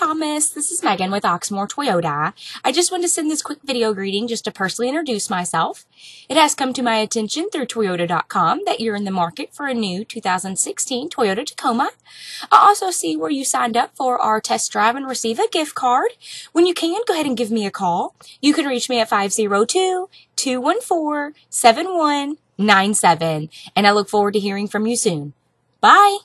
Thomas. This is Megan with Oxmoor Toyota. I just wanted to send this quick video greeting just to personally introduce myself. It has come to my attention through Toyota.com that you're in the market for a new 2016 Toyota Tacoma. I also see where you signed up for our test drive and receive a gift card. When you can, go ahead and give me a call. You can reach me at 502 214 7197. And I look forward to hearing from you soon. Bye.